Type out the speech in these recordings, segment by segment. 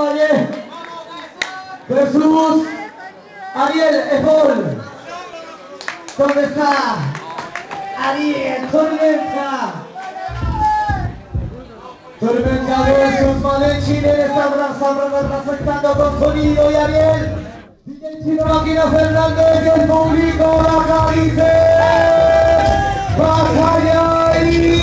Valle Jesús Ariel Esbol. ¿Dónde está? Ariel Tormenta. Tormenta versus Malechine está abrazando, representando con sonido y Ariel. DJ Chino Máquina Fernández el público la. Batalla y...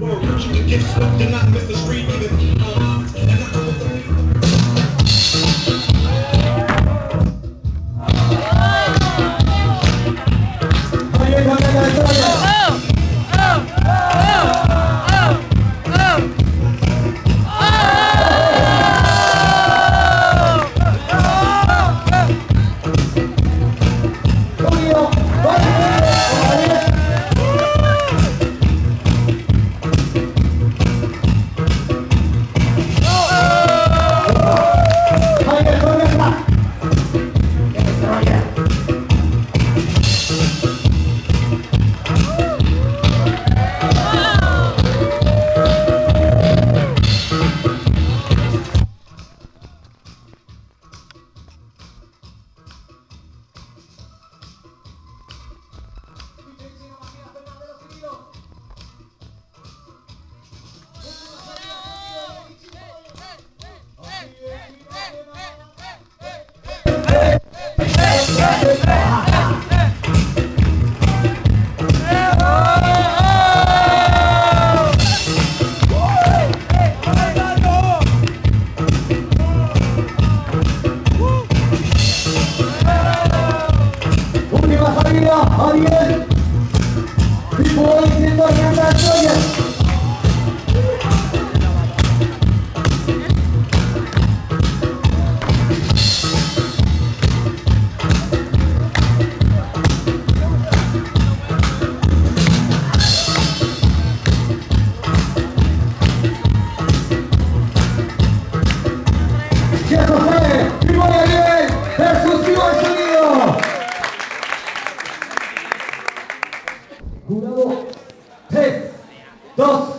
Get swept and not miss the street even. Uh, Jurado 3, 2,